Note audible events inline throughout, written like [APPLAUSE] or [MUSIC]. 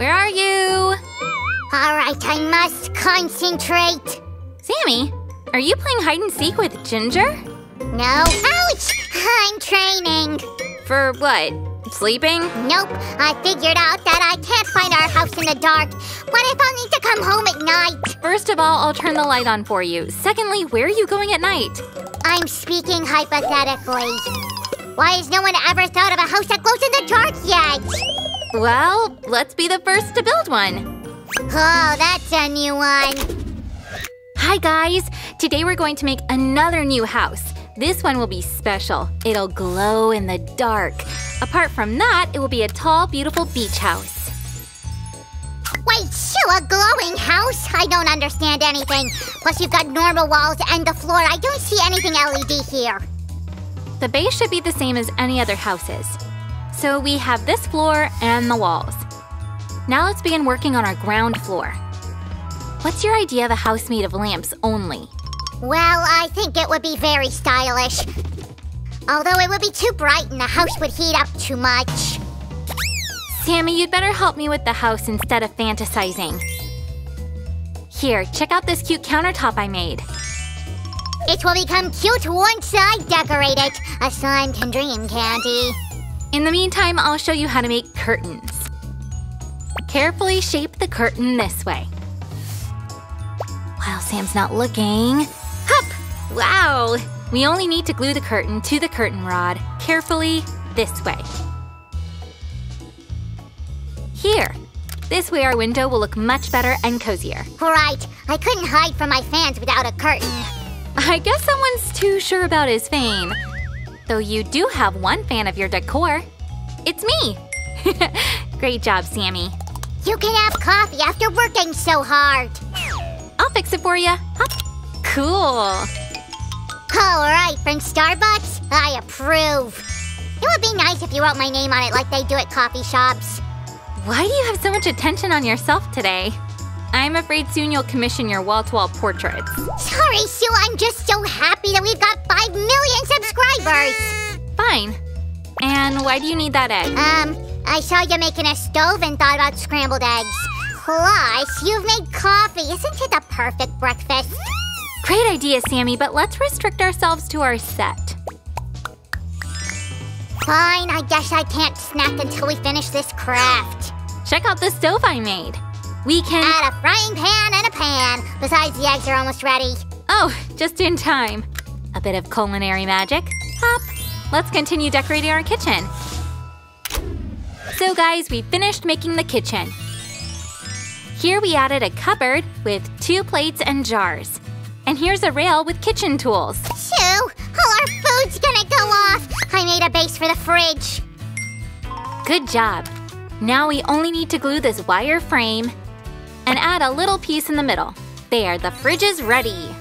Where are you? All right, I must concentrate. Sammy, are you playing hide and seek with Ginger? No. Ouch! I'm training. For what? Sleeping? Nope. I figured out that I can't find our house in the dark. What if I'll need to come home at night? First of all, I'll turn the light on for you. Secondly, where are you going at night? I'm speaking hypothetically. Why has no one ever thought of a house that glows in the dark yet? Well, let's be the first to build one. Oh, that's a new one. Hi guys! Today we're going to make another new house. This one will be special. It'll glow in the dark. Apart from that, it will be a tall, beautiful beach house. Wait, Sue, a glowing house? I don't understand anything. Plus, you've got normal walls and the floor. I don't see anything LED here. The base should be the same as any other houses. So we have this floor and the walls. Now let's begin working on our ground floor. What's your idea of a house made of lamps only? Well, I think it would be very stylish. Although it would be too bright and the house would heat up too much. Sammy, you'd better help me with the house instead of fantasizing. Here, check out this cute countertop I made. It will become cute once I decorate it. A slime can dream, Candy. In the meantime, I'll show you how to make curtains. Carefully shape the curtain this way. While Sam's not looking. Hup! Wow! We only need to glue the curtain to the curtain rod, carefully this way. Here. This way our window will look much better and cozier. Right, I couldn't hide from my fans without a curtain. I guess someone's too sure about his fame. Though you do have one fan of your decor. It's me! [LAUGHS] Great job, Sammy. You can have coffee after working so hard. I'll fix it for you. Hop. Cool. All right, from Starbucks, I approve. It would be nice if you wrote my name on it like they do at coffee shops. Why do you have so much attention on yourself today? I'm afraid soon you'll commission your wall-to-wall portraits. Sorry, Sue, I'm just so happy that we've got 5 million subscribers. Fine. And why do you need that egg? Um, I saw you making a stove and thought about scrambled eggs. Plus, you've made coffee. Isn't it the perfect breakfast? Great idea, Sammy, but let's restrict ourselves to our set. Fine, I guess I can't snack until we finish this craft. Check out the stove I made. We can add a frying pan and a pan. Besides, the eggs are almost ready. Oh, just in time. A bit of culinary magic. Hop. Let's continue decorating our kitchen. So guys, we finished making the kitchen. Here we added a cupboard with two plates and jars. And here's a rail with kitchen tools. Sue, all our food's gonna go off. I made a base for the fridge. Good job. Now we only need to glue this wire frame and add a little piece in the middle. There, the fridge is ready.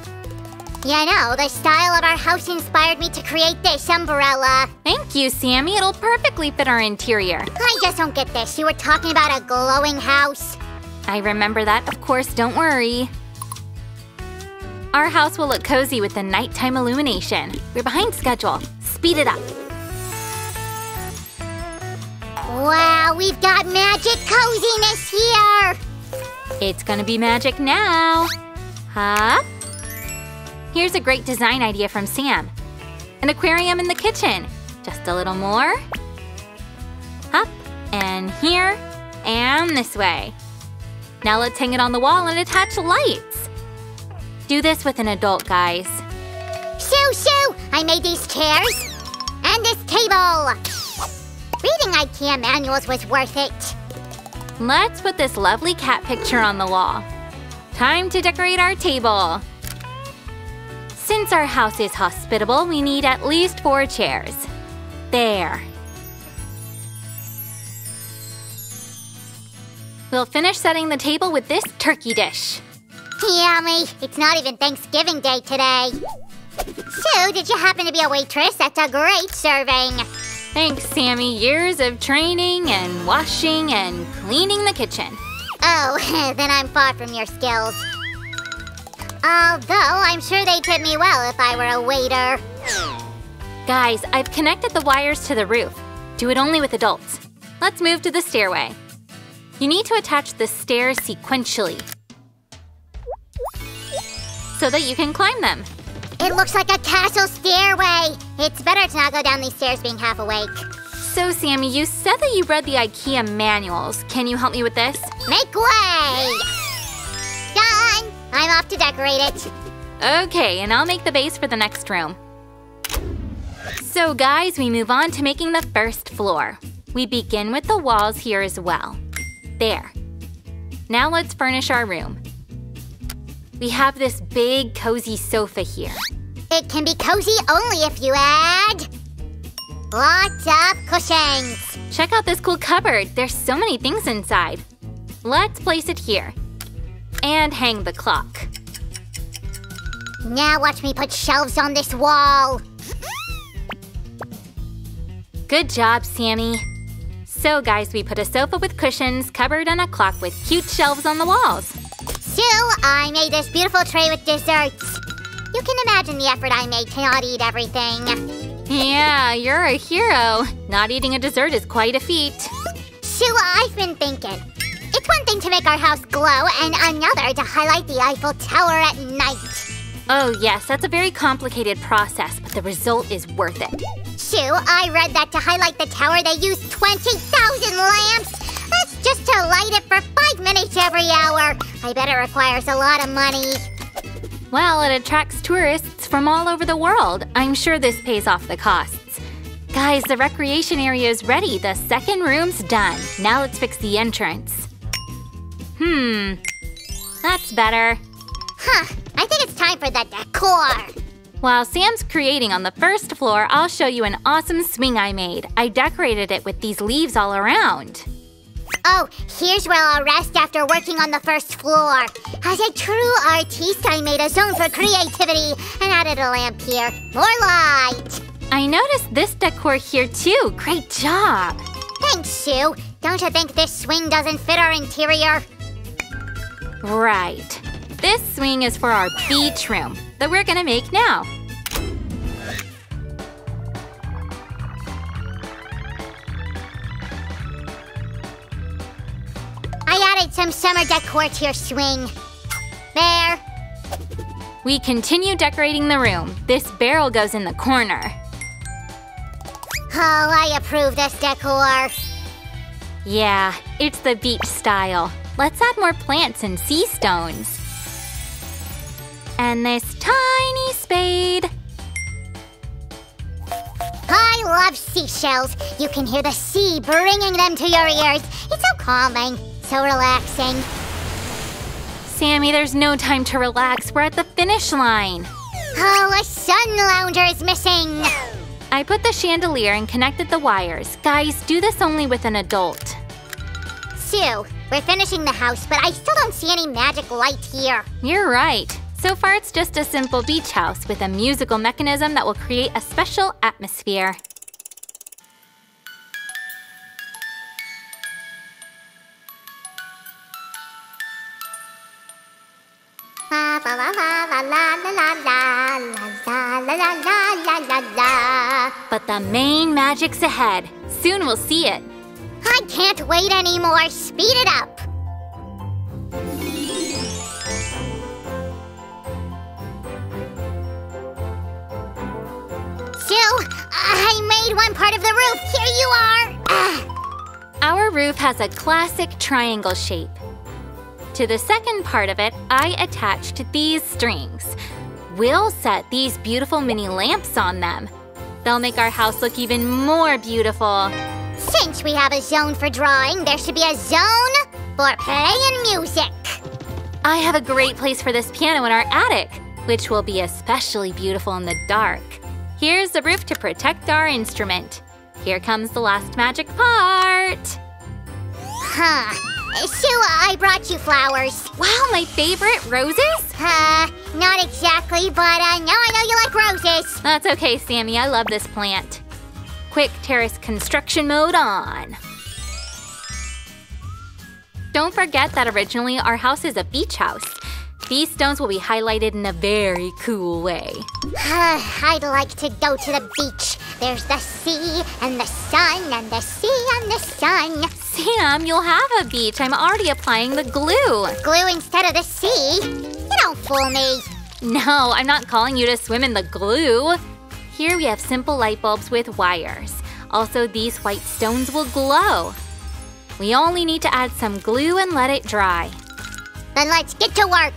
You know, the style of our house inspired me to create this umbrella. Thank you, Sammy. It'll perfectly fit our interior. I just don't get this. You were talking about a glowing house. I remember that, of course, don't worry. Our house will look cozy with the nighttime illumination. We're behind schedule. Speed it up. Wow, we've got magic coziness here! It's gonna be magic now. Huh? Here's a great design idea from Sam. An aquarium in the kitchen. Just a little more. Up, and here, and this way. Now let's hang it on the wall and attach lights. Do this with an adult, guys. Shoo, shoo! I made these chairs and this table. Reading IKEA manuals was worth it. Let's put this lovely cat picture on the wall. Time to decorate our table. Since our house is hospitable, we need at least four chairs. There. We'll finish setting the table with this turkey dish. Yummy! It's not even Thanksgiving Day today. So, did you happen to be a waitress? That's a great serving. Thanks, Sammy. Years of training and washing and cleaning the kitchen. Oh, [LAUGHS] then I'm far from your skills. Although, I'm sure they'd tip me well if I were a waiter. Guys, I've connected the wires to the roof. Do it only with adults. Let's move to the stairway. You need to attach the stairs sequentially so that you can climb them. It looks like a castle stairway. It's better to not go down these stairs being half awake. So, Sammy, you said that you read the IKEA manuals. Can you help me with this? Make way! Done! I'm off to decorate it. Okay, and I'll make the base for the next room. So, guys, we move on to making the first floor. We begin with the walls here as well. There. Now let's furnish our room. We have this big, cozy sofa here. It can be cozy only if you add lots of cushions. Check out this cool cupboard. There's so many things inside. Let's place it here. And hang the clock. Now watch me put shelves on this wall. Good job, Sammy. So, guys, we put a sofa with cushions, cupboard, and a clock with cute shelves on the walls. Sue, I made this beautiful tray with desserts. You can imagine the effort I made to not eat everything. Yeah, you're a hero. Not eating a dessert is quite a feat. Sue, I've been thinking. It's one thing to make our house glow, and another to highlight the Eiffel Tower at night. Oh, yes, that's a very complicated process, but the result is worth it. Sue, I read that to highlight the tower they use 20,000 lamps. That's just to light it for minutes every hour. I bet it requires a lot of money. Well, it attracts tourists from all over the world. I'm sure this pays off the costs. Guys, the recreation area is ready. The second room's done. Now let's fix the entrance. Hmm, that's better. Huh, I think it's time for the decor. While Sam's creating on the first floor, I'll show you an awesome swing I made. I decorated it with these leaves all around. Oh, here's where I'll rest after working on the first floor. As a true artiste, I made a zone for creativity and added a lamp here. More light. I noticed this decor here too. Great job. Thanks, Sue. Don't you think this swing doesn't fit our interior? Right. This swing is for our beach room that we're gonna make now. Some summer decor to your swing. There. We continue decorating the room. This barrel goes in the corner. Oh, I approve this decor. Yeah, it's the beach style. Let's add more plants and sea stones. And this tiny spade. I love seashells. You can hear the sea bringing them to your ears. It's so calming, so relaxing. Sammy, there's no time to relax. We're at the finish line. Oh, a sun lounger is missing. I put the chandelier and connected the wires. Guys, do this only with an adult. Sue, we're finishing the house, but I still don't see any magic light here. You're right. So far, it's just a simple beach house with a musical mechanism that will create a special atmosphere. La la la la la la la la la la la la la la. But the main magic's ahead. Soon we'll see it. I can't wait anymore. Speed it up. Sue, I made one part of the roof. Here you are. Our roof has a classic triangle shape. To the second part of it, I attached these strings. We'll set these beautiful mini lamps on them. They'll make our house look even more beautiful. Since we have a zone for drawing, there should be a zone for playing music. I have a great place for this piano in our attic, which will be especially beautiful in the dark. Here's the roof to protect our instrument. Here comes the last magic part. Huh. Sue, I brought you flowers. Wow, my favorite roses? Uh, not exactly, but uh, now I know you like roses. That's okay, Sammy. I love this plant. Quick terrace construction mode on. Don't forget that originally our house is a beach house. These stones will be highlighted in a very cool way. I'd like to go to the beach. There's the sea and the sun and the sea and the sun. Sam, you'll have a beach. I'm already applying the glue. Glue instead of the sea? You don't fool me. No, I'm not calling you to swim in the glue. Here we have simple light bulbs with wires. Also, these white stones will glow. We only need to add some glue and let it dry. Then let's get to work.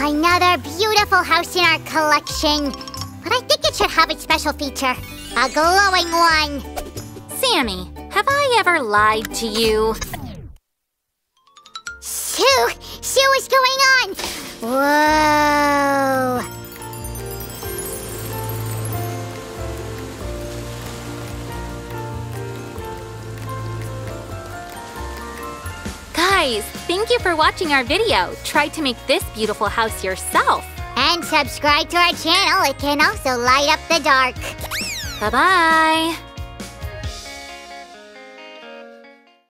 Another beautiful house in our collection. But I think it should have a special feature. A glowing one. Sammy, have I ever lied to you? Sue! Sue, what's going on? Whoa! Guys, thank you for watching our video. Try to make this beautiful house yourself. And subscribe to our channel. It can also light up the dark. Bye-bye.